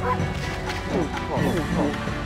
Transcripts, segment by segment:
不错，不错。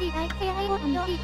により、ライを祈り。